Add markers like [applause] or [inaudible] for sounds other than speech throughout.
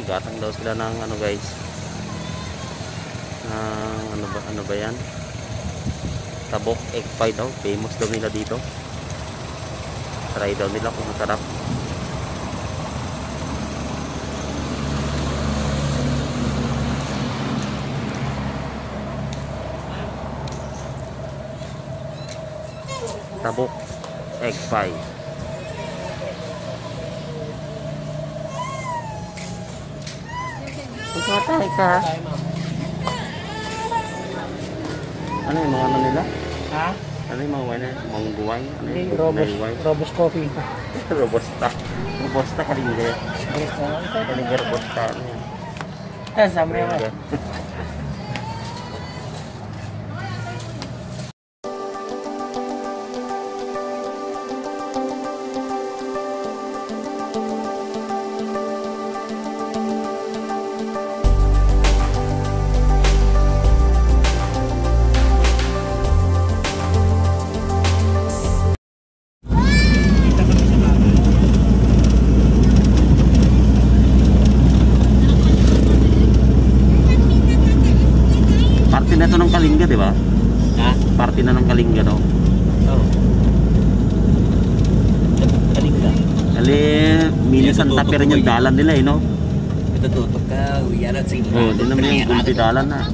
Higatan daw sila ng ano guys. Ng ano ba ano ba 'yan? Tabok egg pie daw. Famous daw nila dito. Try daw nila kung masarap. Tabok egg pie. Pagkatay ka. Ano yung mga ano nila? Ha? Ano yung mga wine? Mangguway? Ano yung Robos, wine? Robos Coffee. Robusta. Robusta kalinga. Kalinga robusta. Ano yan? Eh, sama yun. Ba? Ha? Parte na ng kalinga, no? Oo. Kalinga. Kali, mini Santa Fe rin yung dalan nila, eh, no? Ito tutok ka, uyan at sige. Oo, oh, di naman yung kunti dalan na.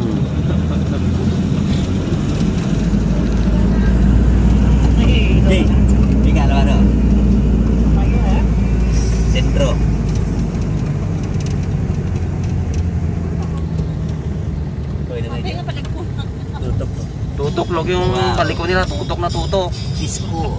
Hmm. Hey, hindi ka alam ano? Sentro. Pwede na dyan. Tutok. Tutok log yung Kaliko nila, tutok na tutok. Disco.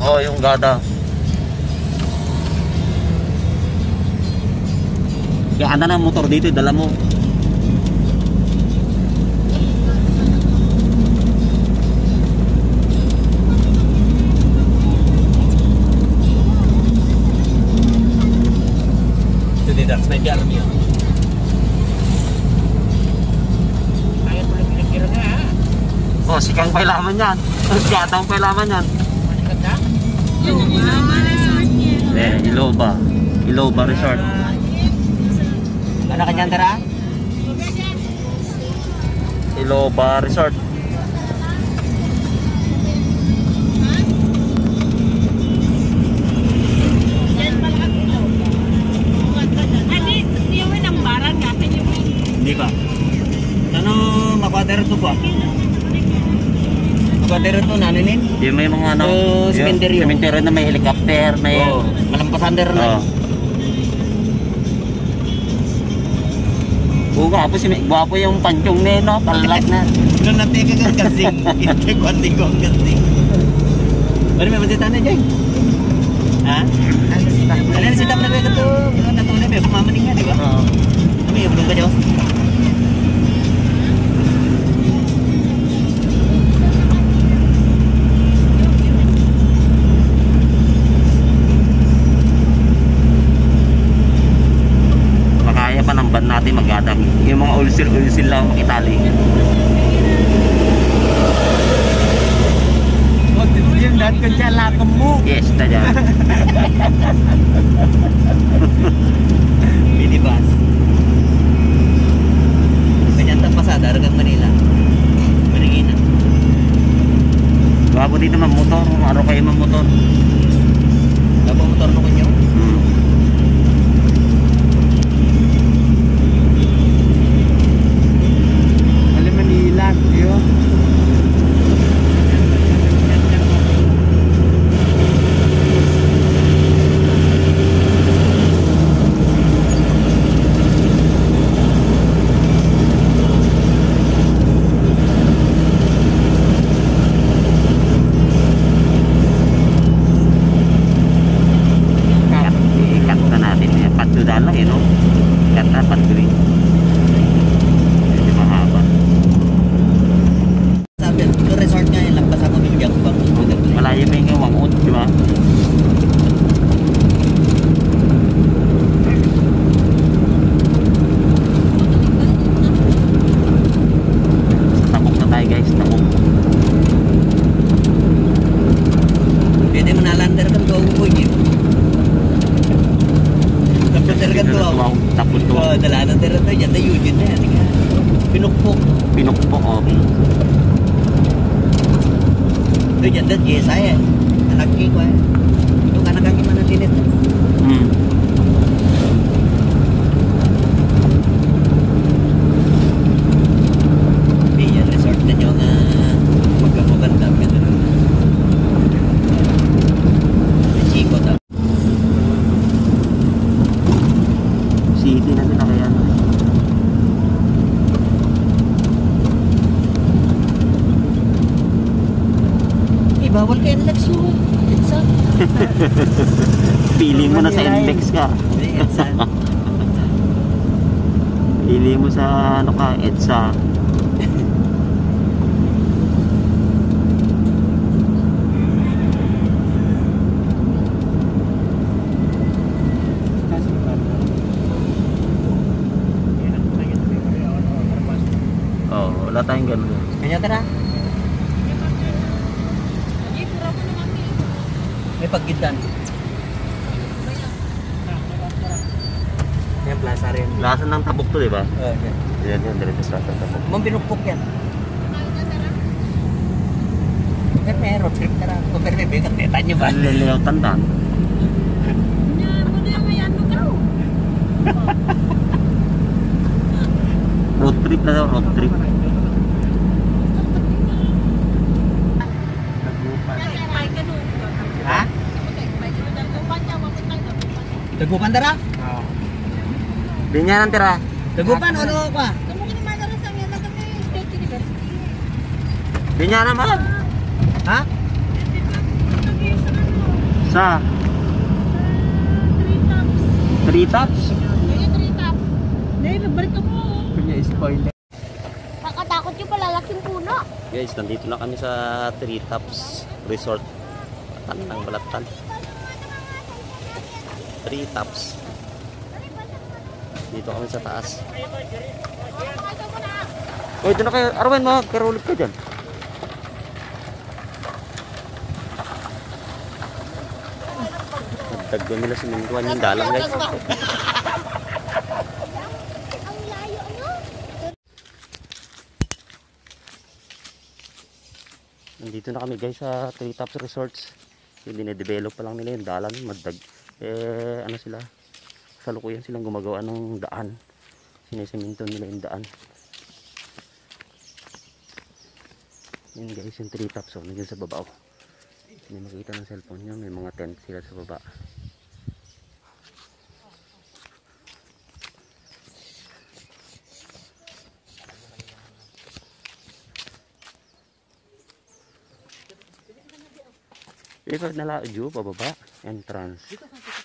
Oh, yung gada. Kaya anda na ang motor dito, dala mo. That's my garmi. Sikang pailaman yan. [laughs] Gatang pailaman yan. Eh, Iloba. Iloba Resort. Ano kanyang tara? Iloba Resort. Makwadero to, naninin? Yung may mga ano, Oh, yung cementerio. cementerio na may helicopter, may... Oo, malampasan dero na. Oh. Oo, gwapo si gwapo yung panchong na no? Palag na. [laughs] Doon natin ka kasing. Hindi ko hindi ko kasing. Ano may masita na dyan? Ha? Ano si Tam na ba ito? Ano na ito na ba? Pumamaning nga, di ba? Oo. Ano yung ka dyan? Ito yan na, GSI eh. Anak ko eh. Ito ka nakakima na tinit. Hmm. Eh, yan, resort na nyo nga magkamaganda. Pwede rin. Chico daw. City na nila kaya. ano. Eh, bawal kayo nagsuot. Edsa. Pili mo na sa index ka. Hindi, Edsa. Pili mo sa ano ka, EDSA. Oh, wala tayong ganun. Kanya tara. Ay, pura mo naman eh. May paggitan. Lasan ng tabok to, di ba? Oh, yan. Yan, yan, diretso sa lasan ng tabok. Mong pinukpok yan. Pero may road trip tara. Kung pero may bigat, teta nyo ba? Lililaw tandaan. Nya, mo na ka. Road trip na daw, road trip. May ganun. Di niya nang tira. Dagupan, ano pa? Kamu rin sa ngayon kami State University. Di niya naman. Ha? Lagi sa three tops. three tops. Dahil nagbalik ka mo. Kanya spoiler. Nakatakot yung palalaking puno. Guys, nandito na kami sa Three Tops Resort. Tantang Balatan. Three Tops. Dito kami sa taas. Uy, doon na kayo. Arwen, magkarulog ka dyan. Nagtagdo nila si Mingguan yung dalang guys. Nandito na kami guys sa Three Tops Resorts. Yung dinedevelop pa lang nila yung dalan, magdag. Eh, ano sila? Kalukuyan silang gumagawa ng daan. Sinesiminto nila yung daan. Yun guys, yung Three Tops. Oh, nandiyan sa baba. Oh. May makita ng cellphone nyo. May mga tent sila sa baba. Likod na laodyo, pababa. Entrance. Yung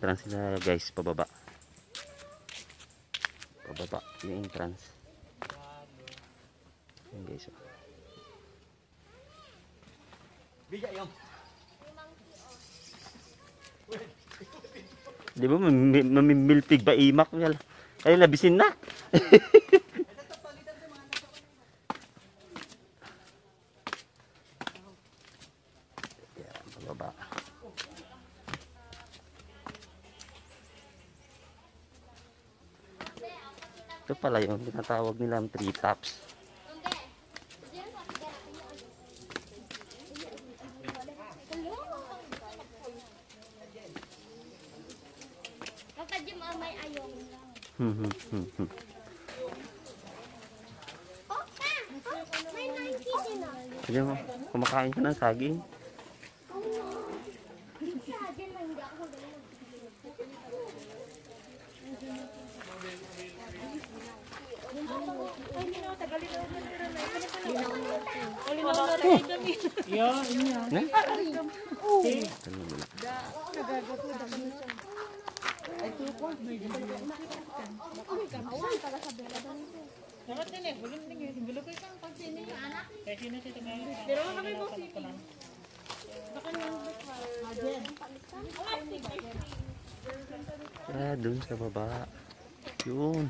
entrance na guys, pababa. Pababa, yung entrance. Yan guys. oh. Bija yung. Di ba mami- mamimilpig ba imak? Ay, labisin na. [laughs] Yan, pababa. Ito pala yung tinatawag nilang tree tops. Hmm, hmm, hmm, hmm. Oh, pa! Oh, may Nike din ah. Sige mo, kumakain ka ng saging. Sa akin lang hindi ako ganun. Ne? Ah, dun sa baba. Yun.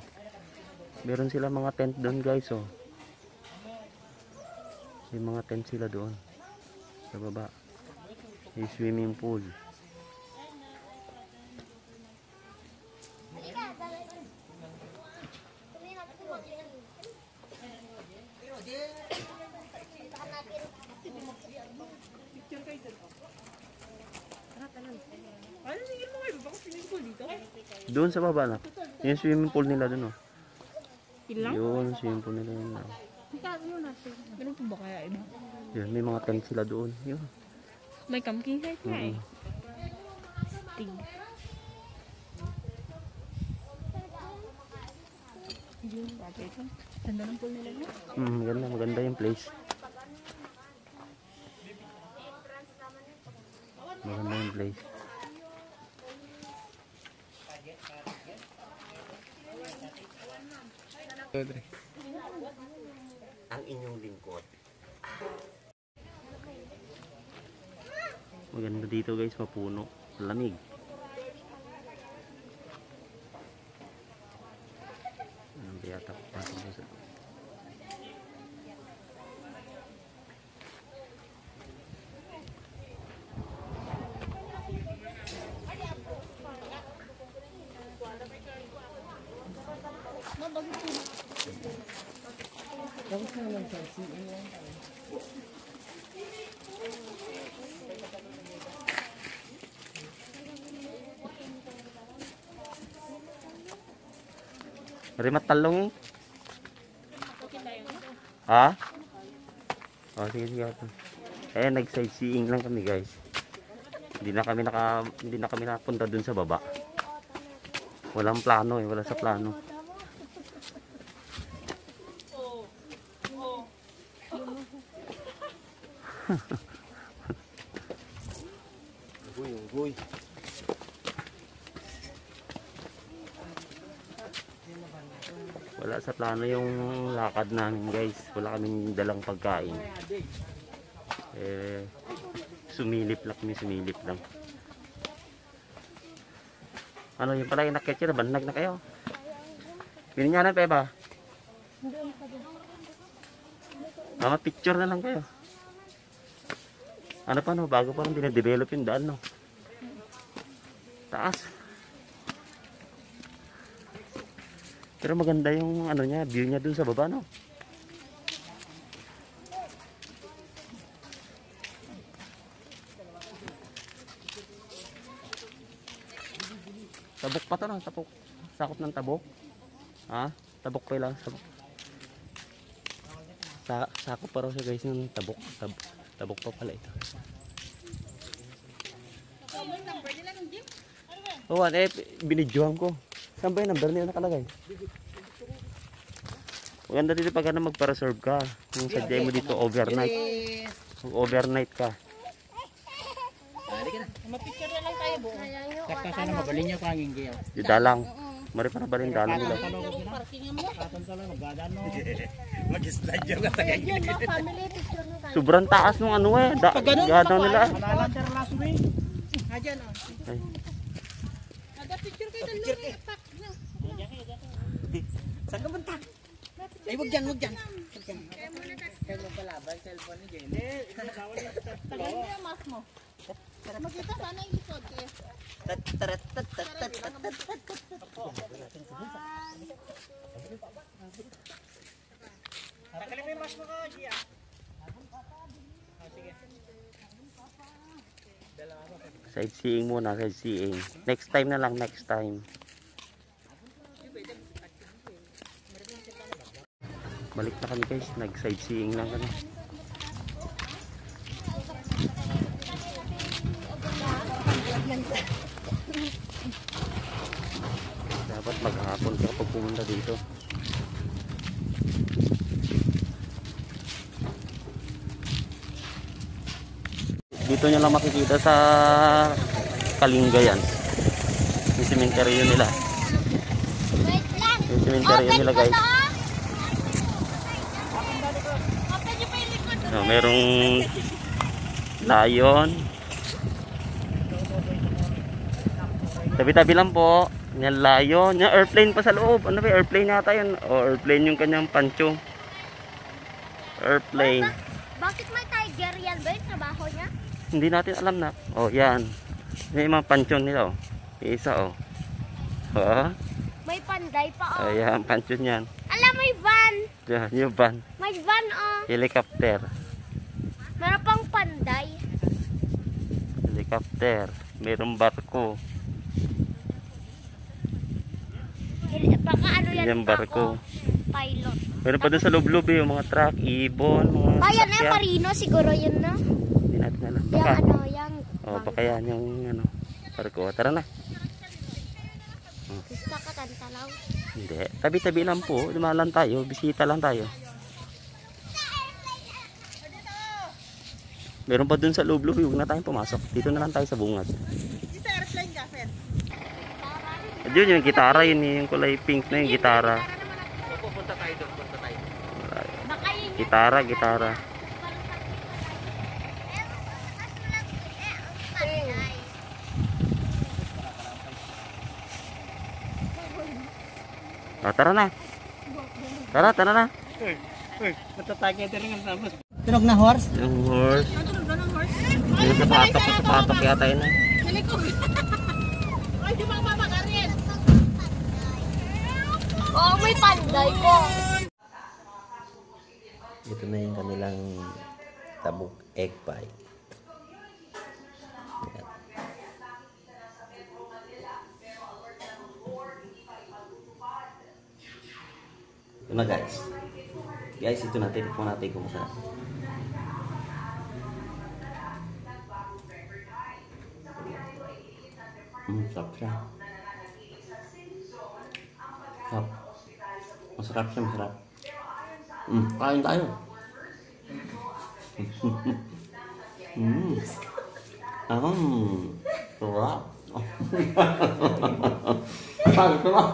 Meron sila mga tent doon guys oh. May mga tent sila doon. Sa baba. Yung swimming pool. Doon sa baba na. Yung swimming pool nila doon oh. Yun, swimming pool nila yun. oh. Ika, ano? Meron po ba kaya iba? Yun, may mga tent sila doon. Yun. May campsite nga eh. Mm. Sting. Yun, bagay ko. Ganda ng pool nila yun. Mm, maganda, maganda yung place. Maganda yung place. Ang inyong lingkod. Maganda dito guys, mapuno. Lamig. Ang biyata Rimat talong. Ha? Oh, sige, sige. ate. Eh, nag-sightseeing lang kami, guys. Hindi na kami naka hindi na kami napunta dun sa baba. Walang plano eh, wala sa plano. Uy, [laughs] Sa plano yung lakad namin, guys. Wala kaming dalang pagkain. Eh, sumilip lang kami, sumilip lang. Ano yung pala yung naketch na banlag na kayo? Pininyanan pa ba? Mama, picture na lang kayo. Ano pa no, bago pa rin dinadevelop yung daan no. Taas. Pero maganda yung ano niya, view niya dun sa baba no. Tabok pa to no, tabok. Sakop ng tabok. Ha? Tabok pa lang, tabok. Sa sakop pa raw siya guys yung tabok. Tab tabok pa pala ito. Oo, oh, eh, binidyohan ko. Saan ba yung number niya nakalagay? Maganda dito pag ano magpa-reserve ka. Kung sadya mo dito overnight. Mag overnight ka. Mapicture na lang tayo buo. Sakta sana mabalin niya panging gayo. Di dalang. Mari pa na ba rin dalang nila? Mag-slide yung katagay. Sobrang taas nung ano eh. Da, gano'n nila. Malalantar last week. Ayan o. Ay, Ada picture kayo dalawa. Pak. Saan ka punta? Ay, wag dyan, wag dyan. Wag dyan. Kaya mo palaban, cellphone ni Jenny. Tagal mo yung mask mo. Makita sana yung likod eh. Tat, tarat, tat, tat, tat, tat, tat, tat. Tagalin mo yung mask mo ka, Gia. sightseeing muna, sightseeing. Next time na lang, next time. Balik na kami guys, nag-sightseeing lang kami. Dapat maghapon ka pag pumunta dito. Dito nyo lang makikita sa Kalingayan. Yung cementerio nila. Yung cementerio nila guys. Open niyo pa yung likod. So, merong lion. Tabi-tabi lang po. Yan lion. Yan airplane pa sa loob. Ano ba airplane yata yun? O airplane yung kanyang pancho. Airplane. Bakit may tiger managerial ba yung trabaho niya? Hindi natin alam na. Oh, yan. Yan yung mga pansyon nila, oh. Yung Isa, oh. Oh, May panday pa, oh. ayan, pansyon yan. Alam, may van. Yan, yung van. May van, oh. Helicopter. Meron pang panday. Helicopter. Mayroong barko. Baka ano yan Yan, barko. ako, Pilot. Meron pa doon sa loob-loob eh, yung mga truck, ibon, mga Bayan eh, sasakyan. Marino, siguro yun, no? Hindi natin alam. Yung Baka, ano, yung... oh, baka yan yung ano, barko. Tara na. Gusto ka tantalaw. Hindi. Tabi-tabi lang po. Dumalan tayo. Bisita lang tayo. Meron pa dun sa loob-loob. Huwag na tayong pumasok. Dito na lang tayo sa bungad. Dito airplane ka, Fer. Yun yung gitara yun. Yung kulay pink na yung gitara. Pupunta tayo doon, punta tayo. Gitara, gitara. Oh, tara na. Tara, tara na. Matatagay din ang tapos. Tunog na horse? Yung horse. Ano ba ng horse? Yung sapatok, yung sapatok yata yun eh. Nalikog. Ay, di ba mapapagarin? Oo, may panday ko. Ito na yung kanilang tabuk egg pie. Ito na guys. Guys, ito natin. Ito natin kung masarap. Masarap Masarap. Masarap siya, masarap. Hmm, kain tayo. hmm. Hmm. Sarap. [laughs] Sarap.